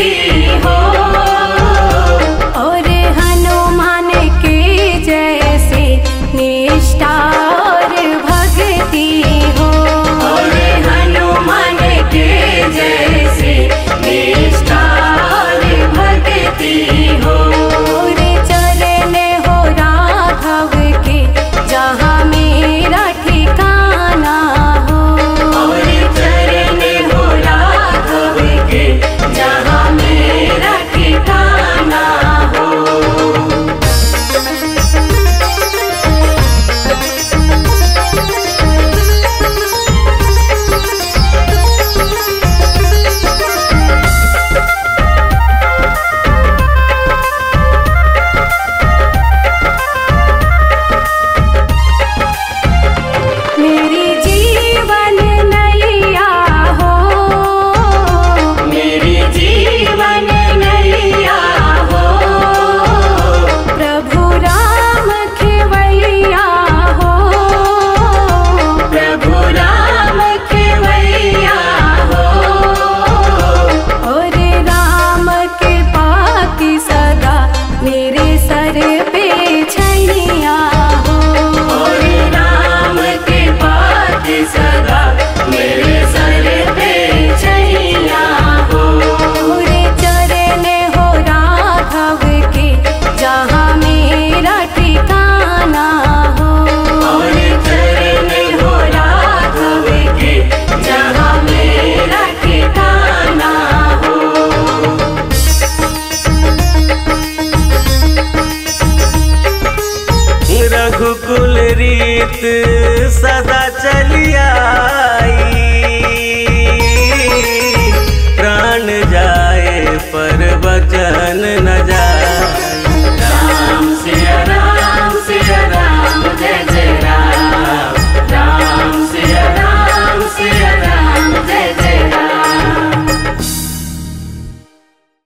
की सदा चलिया।